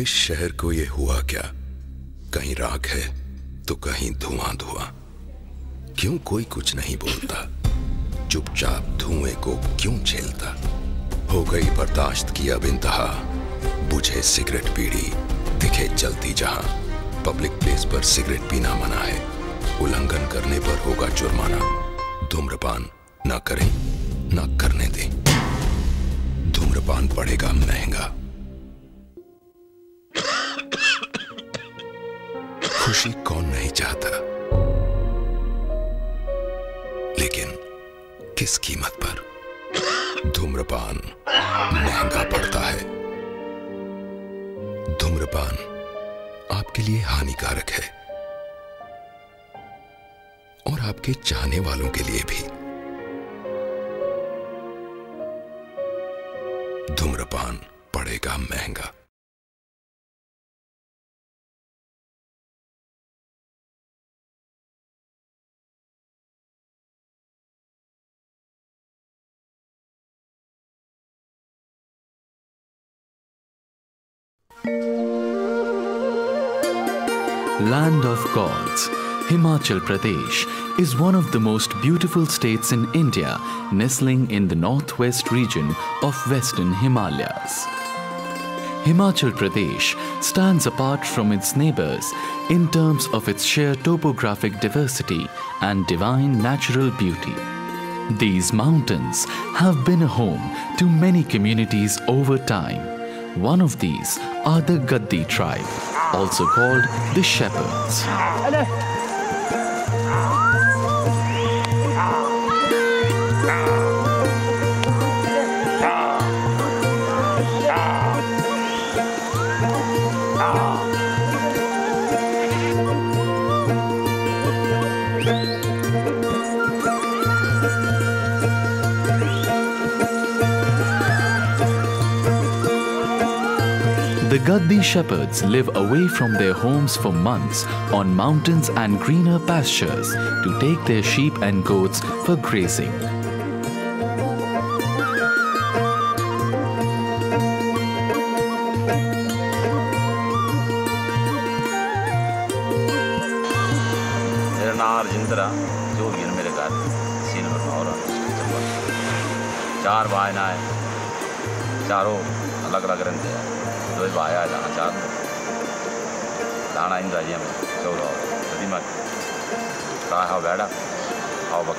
इस शहर को ये हुआ क्या? कहीं राख है तो कहीं धुआँ धुआँ। क्यों कोई कुछ नहीं बोलता? चुपचाप धुएँ को क्यों झेलता? हो गई बर्दाश्त की अब इंतहा। बुझे सिगरेट पीड़ी, दिखे चलती जहाँ। पब्लिक प्लेस पर सिगरेट पीना मना है। उल्लंघन करने पर होगा जुर्माना। धूम्रपान ना करें, ना करने दें। धूम्रपान पड़ेगा महँगा। खुशी कौन नहीं चाहता। लेकिन किस कीमत पर? धूम्रपान महँगा पड़ता है। धूम्रपान आपके लिए हानिकारक है। और आपके चाहने वालों के लिए भी। धूम्रपान पड़ेगा महँगा। Himachal Pradesh is one of the most beautiful states in India, nestling in the northwest region of Western Himalayas. Himachal Pradesh stands apart from its neighbors in terms of its sheer topographic diversity and divine natural beauty. These mountains have been a home to many communities over time. One of these are the Gaddi tribe, also called the Shepherds. The Gaddi shepherds live away from their homes for months on mountains and greener pastures to take their sheep and goats for grazing. मेरा नाम रजिंदर आ जो भी है ना मेरे घर सी number नौ चार भाई ना है चारों अलग अलग रहते हैं vibaya jangan jatuh लाना इन जाइए में सब रहो यदि मत कहा हाउ बैठा हाउ बक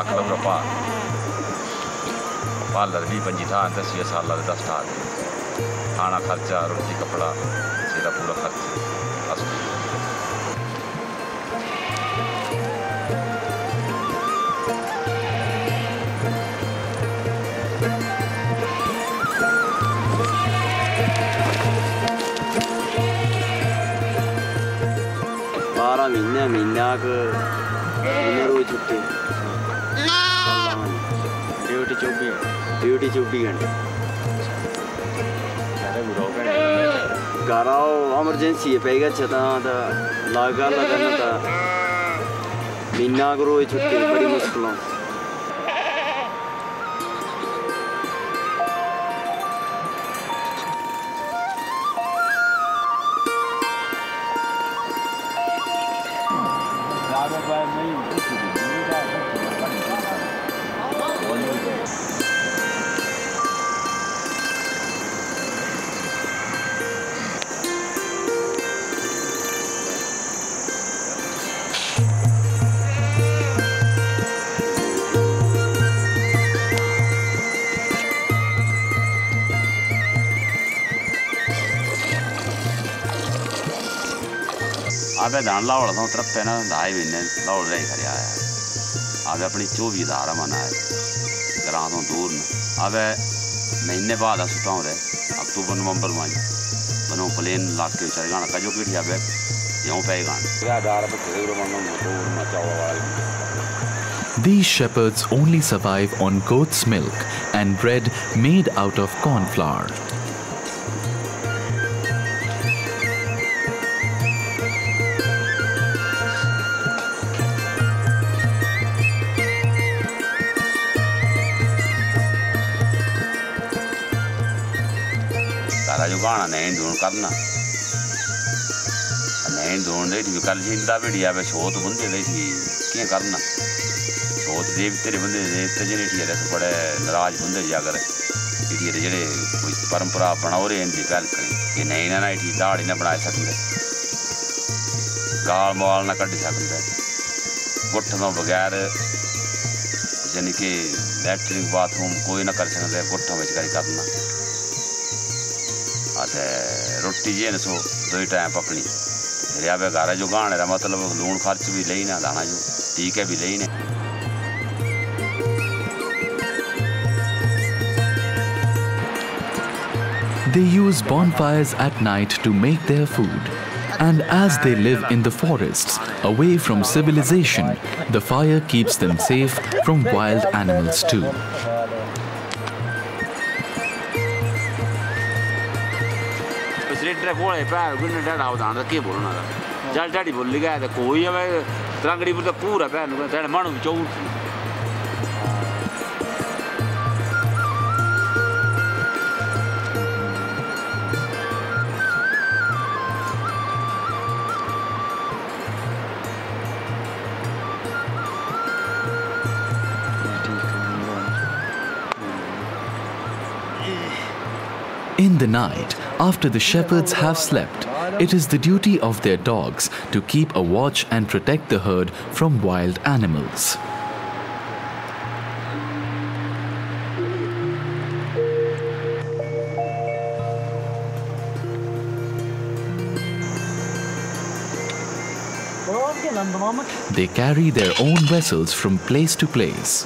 आखलब तो रपा पाल लड़ी पंजी था अंदर ये साल लड़ दस था। खाना खर्चा, रोटी, कपड़ा सीधा पूरा खर्चा। बस बारह महीने महीना क महीने रोज छुट्टी ड्यूटी चौबीस ड्यूटी चौबीस घंटे घर आओ एमरजेंसी है पेगा छता था लागा लगना था महीना को रोज छुट्टी बड़ी मुश्किलों आवे धान लावड़ तो तरफ़ ना ढाई महीने लावड़ रही खड़े आया आवे अपनी चौबी धारा मना है। ग्रां तो दूर न। आवे महीने बाद सुटाऊं रे। अक्टूबर नवंबर में बनो प्लेन लाग के चल गाना। कजो पीढ़ी आवे यूँ पे गाना। पे खेल मनो दूर मचावा वाला These shepherds only survive on goat's milk and bread made out of corn flour. ਜੀ 깠나 내인도는 내리면 깔신 다베리 야베 쇼도 문제 내시 ਕੀ ਕਰਨਾ? ਸੋਤ ਦੇ ਤੇਰੇ ਬੰਦੇ ਨੇ, ਤੇ ਜਿਹੜੇ ਠੀਕ ਹੈ ਬੜੇ ਨਰਾਜ਼ ਬੰਦੇ ਜਾ ਕਰ। ਜਿਹੜੇ ਜਿਹੜੇ ਕੋਈ ਪਰੰਪਰਾ ਬਣਾਉ ਰਹੇ ਇਹਦੀ ਗੱਲ ਕਰੀ। ਕਿ ਨਹੀਂ ਨਾ ਨਾ ਠੀਕ ਦਾੜੀ ਨਾ ਬਣਾ ਸਕਦੇ। ਗਾਲ ਮਾਲ ਨਾ ਕੱਢ ਸਕਦੇ। ਗੁੱਠ ਤੋਂ ਬਗੈਰ ਜਾਨੀ ਕਿ ਲੈਟਰਿੰਗ ਬਾਥਰੂਮ ਕੋਈ ਨਾ ਕਰ ਸਕਦਾ, ਗੁੱਠਾਂ ਵਿੱਚ ਕਰੀ ਕਰਨਾ। ते रुट्टी जे न सो दो टाइम पकनी फिर आवे घर जो गाने का मतलब लून खर्च भी लेई ना दाना जो टीके भी लेई ने They use bonfires at night to make their food. And as they live in the forests, away from civilization, the fire keeps them safe from wild animals too. मेरे को पैन डैडा बताना केह् बोलना जल डैडी बोली गै तो कोई है भाई तरंगड़ी पर पूरा भैन साढ़े मन भी चौल In the night, after the shepherds have slept, it is the duty of their dogs to keep a watch and protect the herd from wild animals. They carry their own vessels from place to place.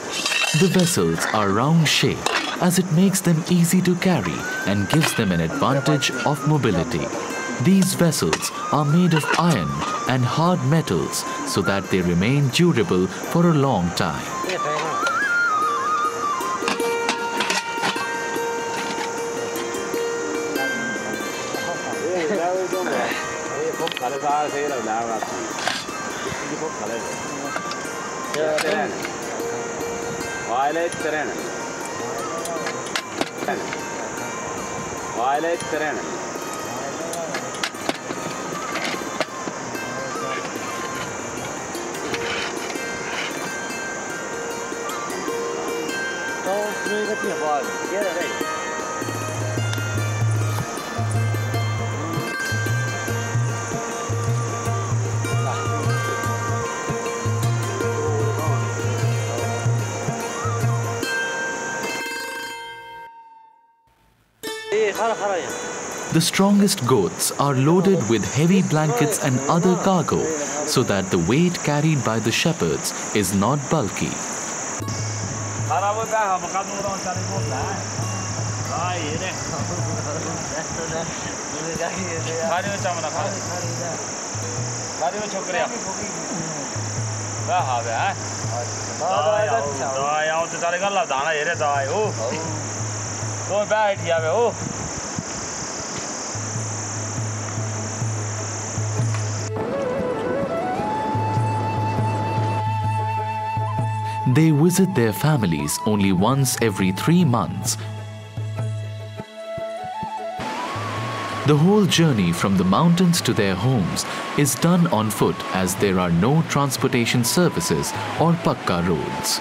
The vessels are round shaped as it makes them easy to carry and gives them an advantage of mobility. These vessels are made of iron and hard metals so that they remain durable for a long time. Violet पहले करें। The strongest goats are loaded with heavy blankets and other cargo so that the weight carried by the shepherds is not bulky. They visit their families only once every three months. The whole journey from the mountains to their homes is done on foot as there are no transportation services or pakka roads.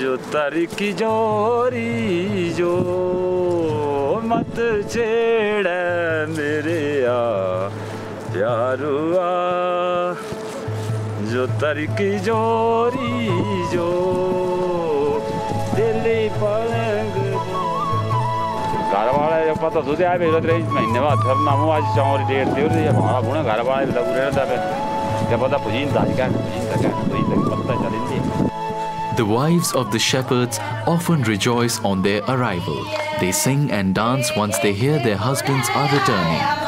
जो तर की जोरी जो मत छेड़ मेरे आ प्यारुआ जो तर की जोरी जो दिल्ली पलंग घर वाले जब पता सुधे आए भेजो तेरे महीने बाद फिर ना मुँह आज चौरी डेढ़ दे रही है हमारा बुने घर वाले भी लगू रहता है क्या पता पुजीन था क्या पुजीन था क्या पुजीन था पता चल The wives of the shepherds often rejoice on their arrival. They sing and dance once they hear their husbands are returning.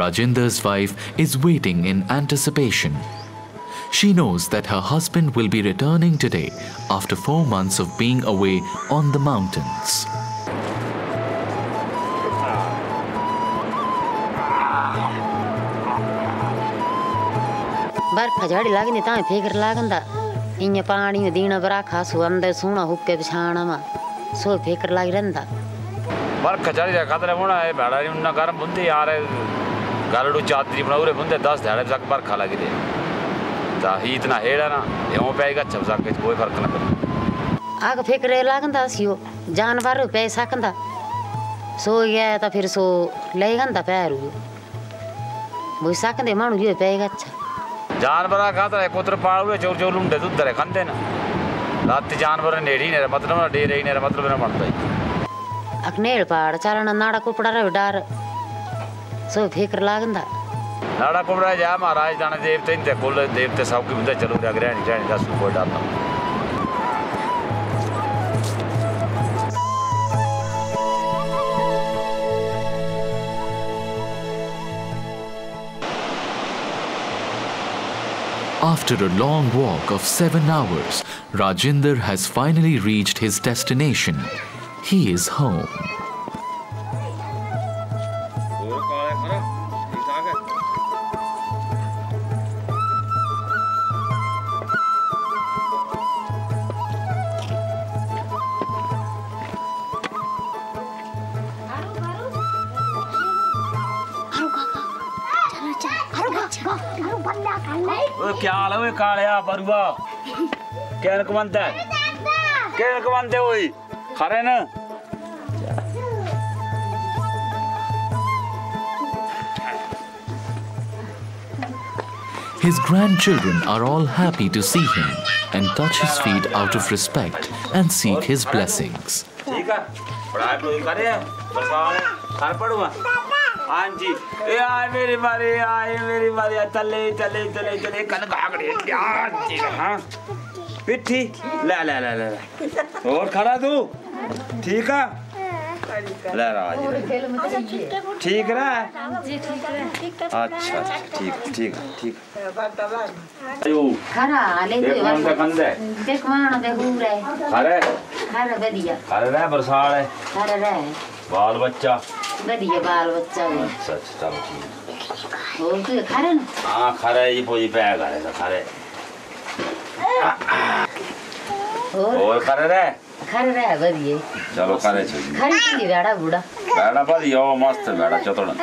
Rajendra's wife is waiting in anticipation. She knows that her husband will be returning today after four months of being away on the mountains. बर्फ झड़ी लगनी ताई फिकर लागंदा इन्हें पानी दीना गलड़ू चादरी बनाऊरे बुंदे दस ध्याड़े तक बरखा लगी दे ता ही इतना हेड़ा ना यूँ पे गच्छ तक कोई फ़र्क ना पड़े आग फिकरे लगंदा सियो जानवर पे सकंदा सो गया तो फिर सो ले गंदा पैर वो सकंदे मानू जो पे गच्छ जानवर खाता है कुतर पालूरे चोर चोर लुंडे दुद्धरे खंदे ना रात जानवर नेड़ी ने मतलब ना डेरे ने मतलब ना बनता ही अकनेल पाड़ चलना नाड़ा कुपड़ा रे डर सो फिकर लगंदा नाड़ा कुबड़ा जा महाराज दाने देवते इंते कुल देवते सब की बुंदे चलो अगर रहनी रहनी दस कोई डर ना After a long walk of seven hours, Rajinder has finally reached his destination. He is home. क्या हाल है कालिया बरुआ कैनक बनता है कैनक बनते ओए खरे ना His grandchildren are all happy to see him and touch his feet out of respect and seek his blessings. ठीक है पढ़ाई पढ़ाई करे बरसात है घर पढ़ूँगा हाँ जी। ए आए मेरी मारी आए मेरी मारी चले चले चले चले। कल क्या जी हाँ। पिट्ठी ले ले ले ले। और खड़ा तू? ठीक है? ले ठीक रहा अच्छा ठीक ठीक ठीक। अयो खरा ले देख मान दे हुरे खरे खरा बढ़िया। खरे रहे है। खरा रे बाल बच्चा। बढ़िया बाल बच्चा भी अच्छा अच्छा चलो ठीक और तू खरा ना हाँ खरे ये पोजी पे खरे तो खरे और और खरे रे खरा रे बढ़िया चलो खरे छोड़ी खरी की बेड़ा बूढ़ा बैठा पर यो मस्त बैठा चतुर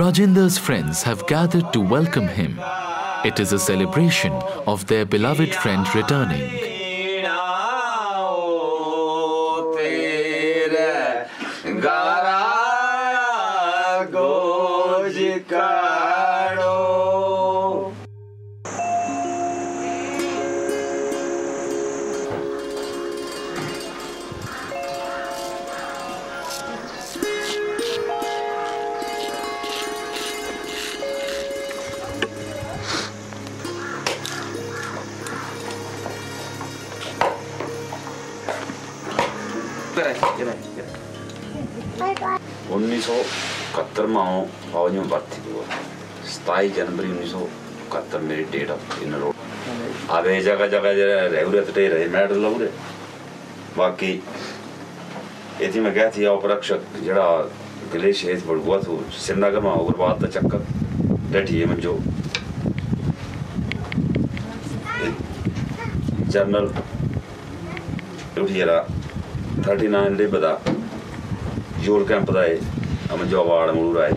Rajinder's friends have gathered to welcome him. It is a celebration of their beloved friend returning. उन्नीस सौ इकहत्तर में आओ आओ जी भर्ती हुआ सताई जनवरी उन्नीस सौ इकहत्तर मेरी डेट ऑफ़ इन अब ये जगह जगह रेगुलर तो रहे मैडल लग रहे बाकी ये मैं गया थी उपरक्षक जरा गलेश है बड़ुआ थो श्रीनगर में उग्रवाद का चक्कर डटी है मंजो जनरल उठी जरा थर्टी नाइन डे बता। योर कैंप आए अमन जो अवार्ड मूर आए।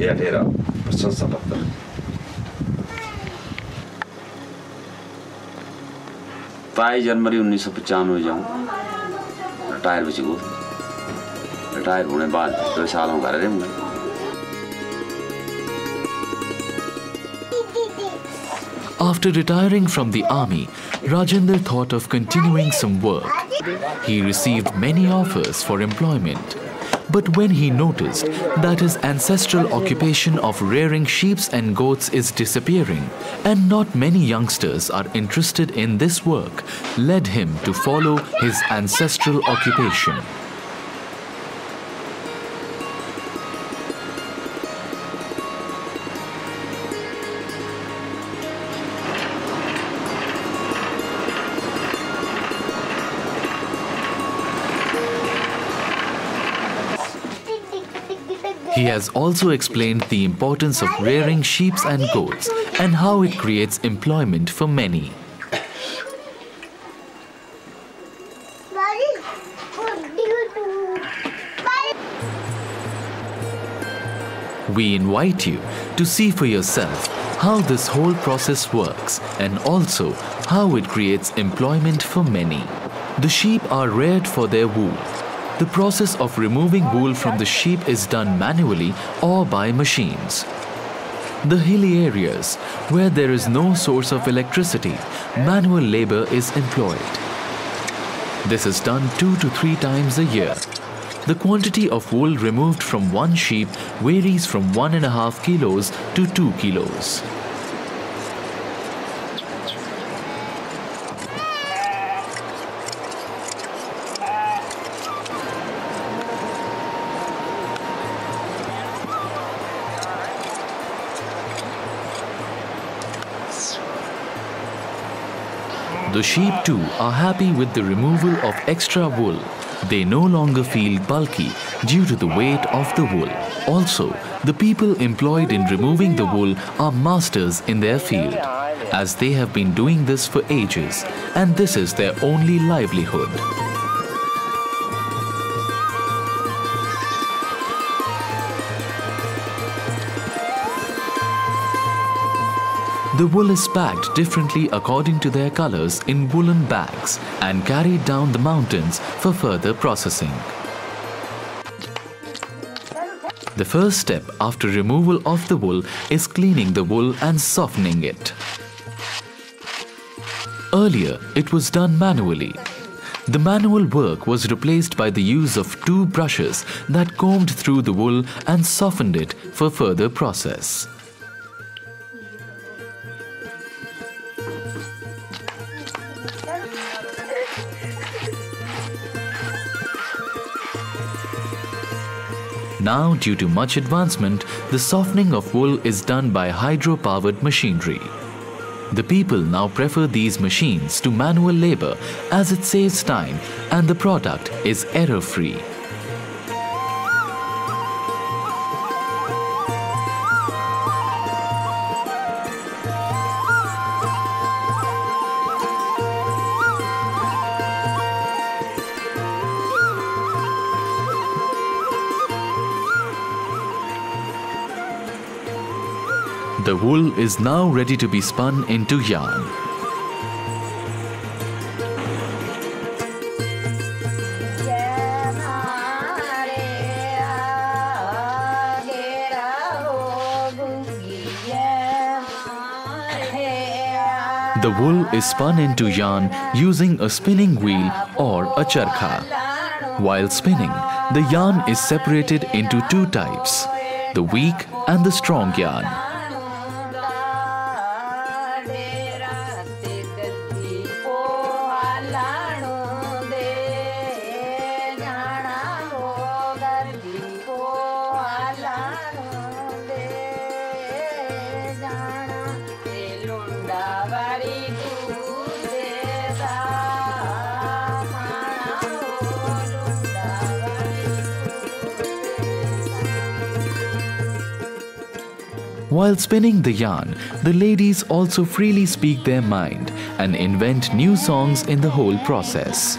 यह ठेरा प्रशंसा पत्र। ताई जनवरी उन्नीस सौ पचानवे जाऊँ। रिटायर बच गए रिटायर होने बाद दो साल हम कर रहे हूँ After retiring from the army, Rajender thought of continuing some work. He received many offers for employment. But when he noticed that his ancestral occupation of rearing sheep and goats is disappearing, and not many youngsters are interested in this work, led him to follow his ancestral occupation. Has also explained the importance of rearing sheep and goats and how it creates employment for many. We invite you to see for yourself how this whole process works and also how it creates employment for many. The sheep are reared for their wool. The process of removing wool from the sheep is done manually or by machines. The hilly areas where there is no source of electricity, manual labor is employed. This is done two to three times a year. The quantity of wool removed from one sheep varies from one and a half kilos to two kilos. The sheep too are happy with the removal of extra wool. They no longer feel bulky due to the weight of the wool. Also, the people employed in removing the wool are masters in their field, as they have been doing this for ages, and this is their only livelihood. The wool is packed differently according to their colors in woolen bags and carried down the mountains for further processing. The first step after removal of the wool is cleaning the wool and softening it. Earlier, it was done manually. The manual work was replaced by the use of two brushes that combed through the wool and softened it for further process. Now, due to much advancement, the softening of wool is done by hydro-powered machinery. The people now prefer these machines to manual labor as it saves time and the product is error-free. Now ready to be spun into yarn. The wool is spun into yarn using a spinning wheel or a charkha. While spinning, the yarn is separated into two types, the weak and the strong yarn. While spinning the yarn, the ladies also freely speak their mind and invent new songs in the whole process.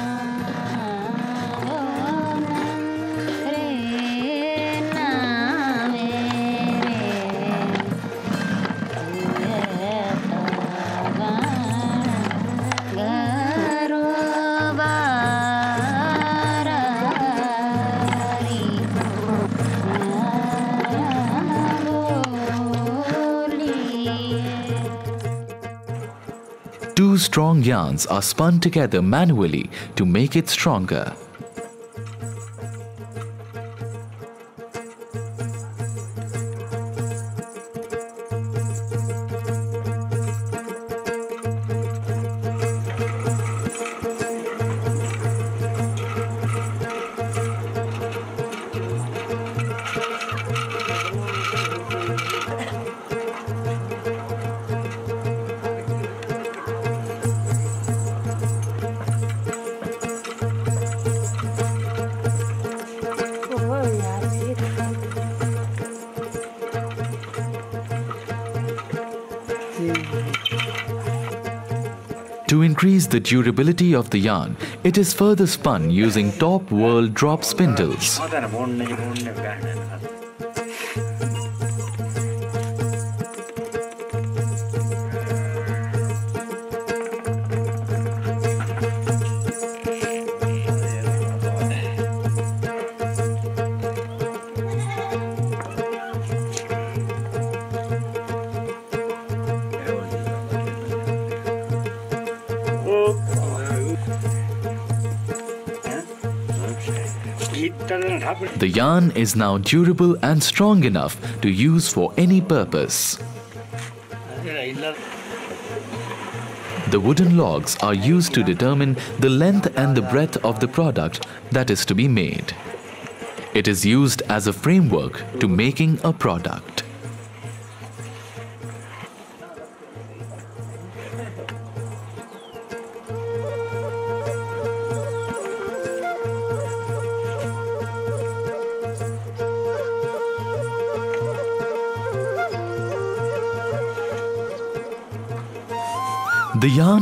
Strong yarns are spun together manually to make it stronger. To increase the durability of the yarn, it is further spun using top whirl drop spindles. The yarn is now durable and strong enough to use for any purpose. The wooden logs are used to determine the length and the breadth of the product that is to be made. It is used as a framework to making a product.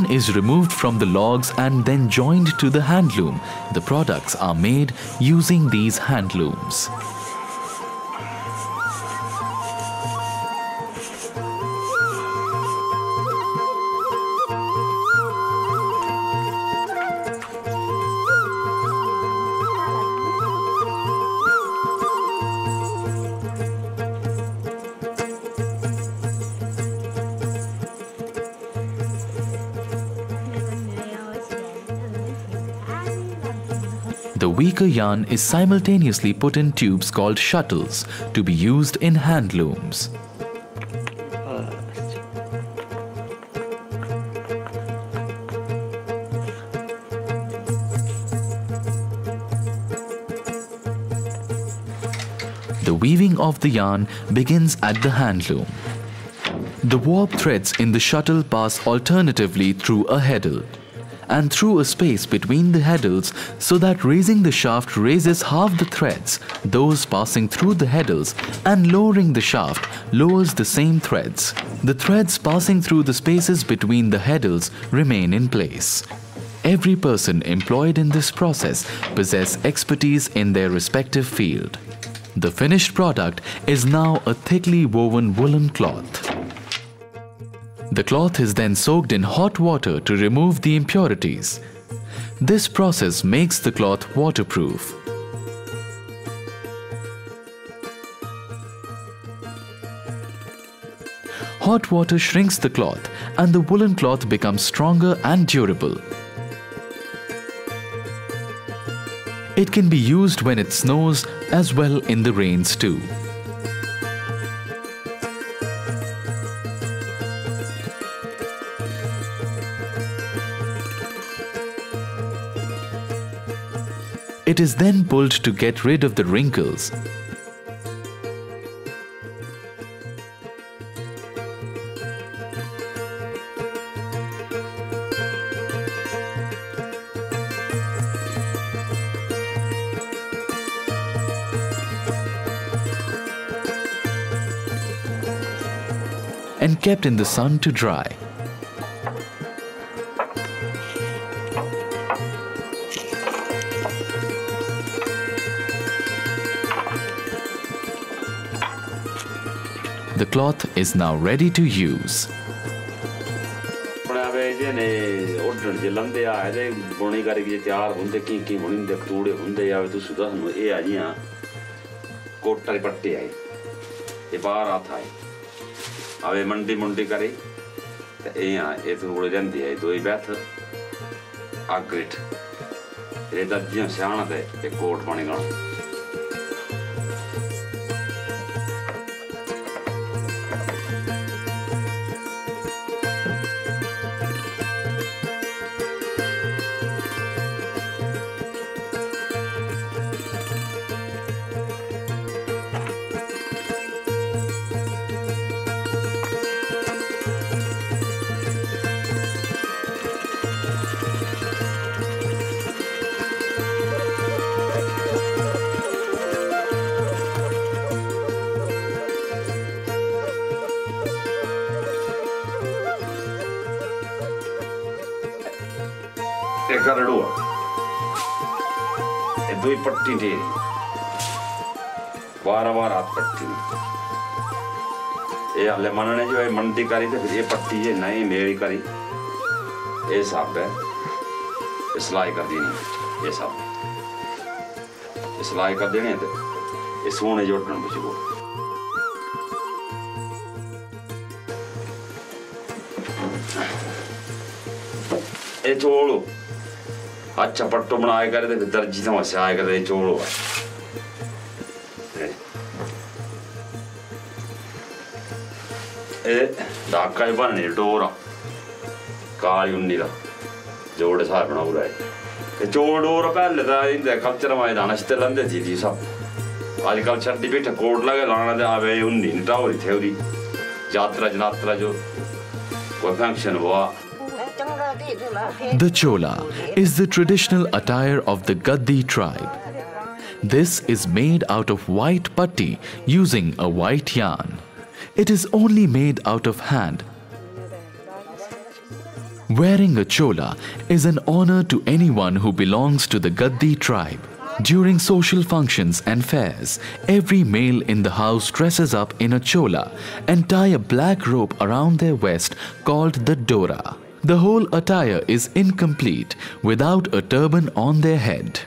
Is removed from the logs and then joined to the handloom. The products are made using these handlooms. The weaker yarn is simultaneously put in tubes called shuttles to be used in hand looms. The weaving of the yarn begins at the handloom. The warp threads in the shuttle pass alternatively through a heddle and through a space between the heddles so that raising the shaft raises half the threads, those passing through the heddles, and lowering the shaft lowers the same threads. The threads passing through the spaces between the heddles remain in place. Every person employed in this process possess expertise in their respective field. The finished product is now a thickly woven woolen cloth. The cloth is then soaked in hot water to remove the impurities. This process makes the cloth waterproof. Hot water shrinks the cloth and the woolen cloth becomes stronger and durable. It can be used when it snows as well in the rains too. It is then pulled to get rid of the wrinkles. and kept in the sun to dry. The cloth is now ready to use. ਬਣਿਆ ਵੇ ਜਿਹਨੇ ਉੱਡਣ ਚ ਲੰਦੇ ਆ ਇਹਦੇ ਬੁਣੀ ਕਰਕੇ ਜੇ ਤਿਆਰ ਹੁੰਦੇ ਕੀ ਕੀ ਬੁਣੀ ਦੇ ਕਤੂੜੇ ਹੁੰਦੇ ਆ ਤੁਸੀਂ ਦੱਸ ਨੂੰ ਇਹ ਆ ਜੀਆਂ ਕੋਟਾਂ ਦੇ ਪੱਟੇ ਆਏ ਇਹ ਬਾਹਰ ਆ ਥਾਏ ਆਵੇ ਮੰਡੀ ਮੁੰਡੀ ਕਰੀ ਤੇ ਇਹ ਆ ਇਹ ਤੋਂ ਕੋਲੇ ਰਹਿੰਦੀ ਹੈ ਦੋਈ ਬੈਠ ਅਗ੍ਰਿਟ ਇਹ ਤਾਂ ਜਿਉਂ ਸਿਆਣਾ ਤੇ ਇਹ ਕੋਟ ਬਣੀ ਗਣ दुपटी वार वार हाथ पट्टी हल मनने जो मनती करी तो फिर ये पट्टी ये नहीं, मेरी करी। ये सब है सिलाई कर दी ये सब सिलाई कर देने तो ये सोने जोड़न बच्चे को चोलो अच्छा पट्टो बनाए करे तो दर्जी समस्या आए करे चोर होगा धाका ही बनने डोरा काली उन्नी का जोड़ सारे बना पूरा ते चोर डोर पैह्ले तां इंदे कल्चर माए दाना छित्ते लांदे थी थी सब अजकल छड्डी बैठे कोटला गै लाना ते आवे हुंदी निटावरी थे ओह्दी जात्रा जनात्रा जो कोई फंक्शन होआ The chola is the traditional attire of the Gaddi tribe. This is made out of white patti using a white yarn. It is only made out of hand. Wearing a chola is an honor to anyone who belongs to the Gaddi tribe. During social functions and fairs, every male in the house dresses up in a chola and tie a black rope around their waist called the dora. The whole attire is incomplete without a turban on their head.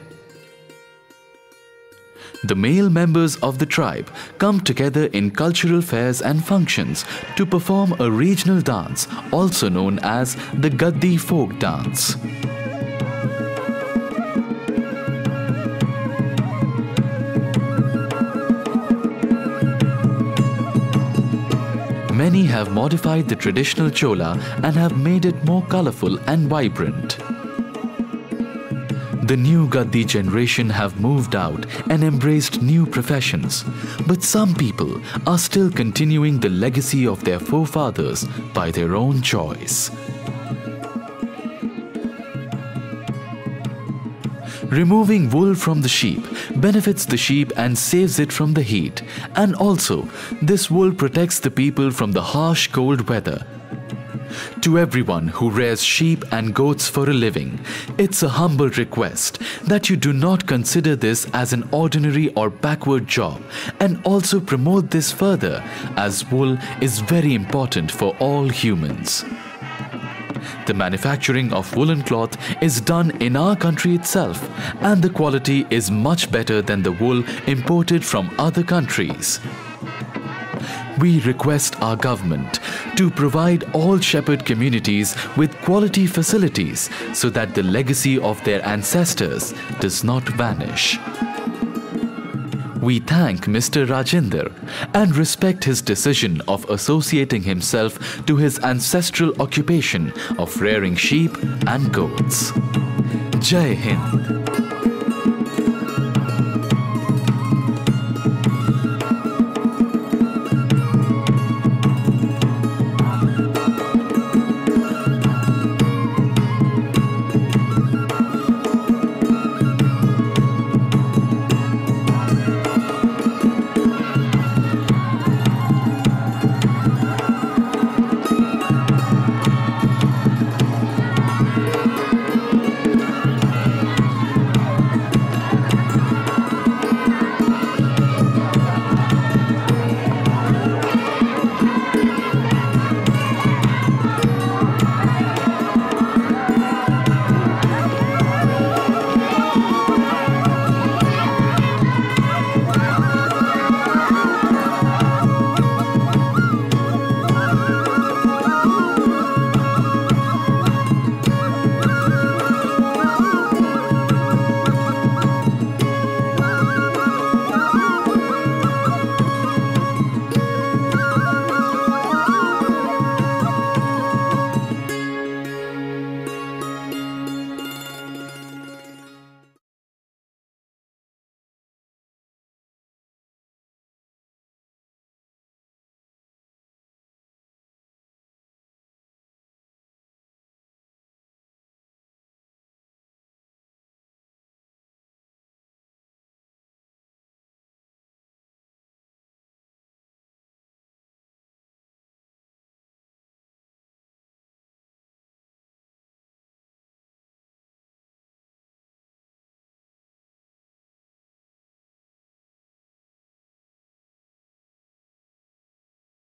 The male members of the tribe come together in cultural fairs and functions to perform a regional dance also known as the Gaddi folk dance. Many have modified the traditional chola and have made it more colorful and vibrant. The new Gaddi generation have moved out and embraced new professions, but some people are still continuing the legacy of their forefathers by their own choice. Removing wool from the sheep benefits the sheep and saves it from the heat. And also, this wool protects the people from the harsh cold weather. To everyone who rears sheep and goats for a living, it's a humble request that you do not consider this as an ordinary or backward job and also promote this further as wool is very important for all humans. The manufacturing of woolen cloth is done in our country itself, and the quality is much better than the wool imported from other countries. We request our government to provide all shepherd communities with quality facilities so that the legacy of their ancestors does not vanish. We thank Mr. Rajinder and respect his decision of associating himself to his ancestral occupation of rearing sheep and goats. Jai Hind.